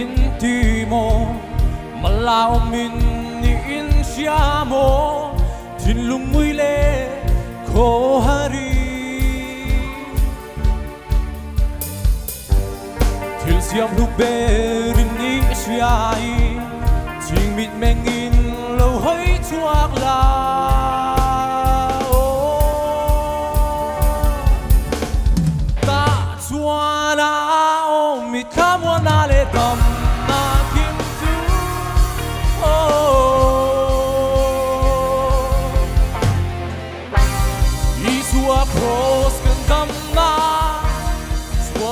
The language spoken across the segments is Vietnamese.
in ti intimo Malao min ni in sia mo Tin lumuy le ko hari Til siam lu berin ni sia i Ting mit meng in lo hoi chuak la. Ta chuana o mi kamona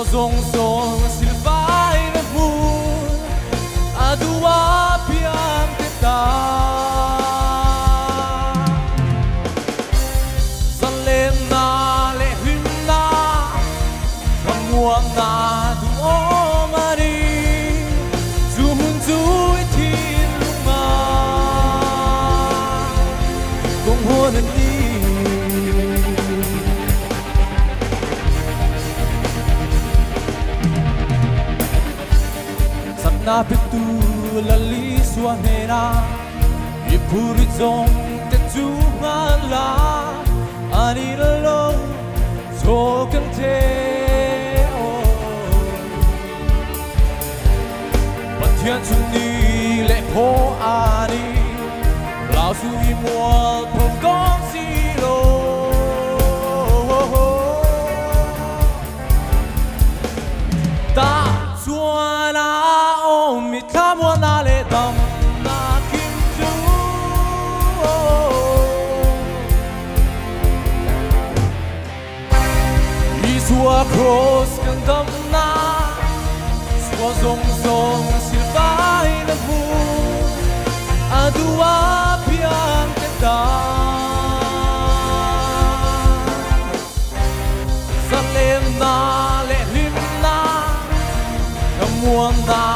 Sua zong zong silvai na mu Adua piang kita zalem na le him na Kamuang na na pitu lali suahera i puri te tu la, ani lo so kan te, o. Pathian chu ni le po ani lao su i mual phong con si lo ta Isua cross kan dam na Sua zong zong silvai na bu Adua piang ke da Salem na le lim na Kamuang na